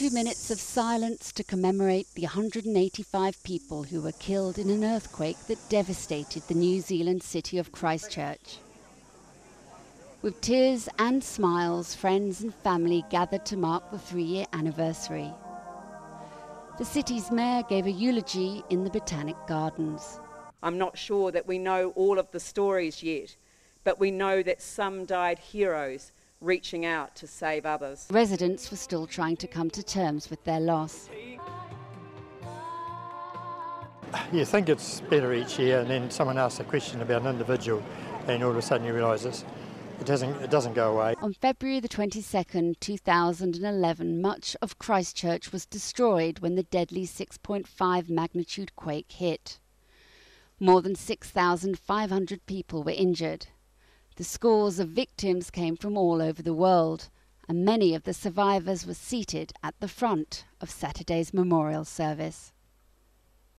Two minutes of silence to commemorate the 185 people who were killed in an earthquake that devastated the New Zealand city of Christchurch. With tears and smiles, friends and family gathered to mark the three year anniversary. The city's mayor gave a eulogy in the Botanic Gardens. I'm not sure that we know all of the stories yet, but we know that some died heroes reaching out to save others. Residents were still trying to come to terms with their loss. You think it's better each year, and then someone asks a question about an individual, and all of a sudden you realise this. It doesn't, it doesn't go away. On February the 22nd, 2011, much of Christchurch was destroyed when the deadly 6.5 magnitude quake hit. More than 6,500 people were injured. The scores of victims came from all over the world, and many of the survivors were seated at the front of Saturday's memorial service.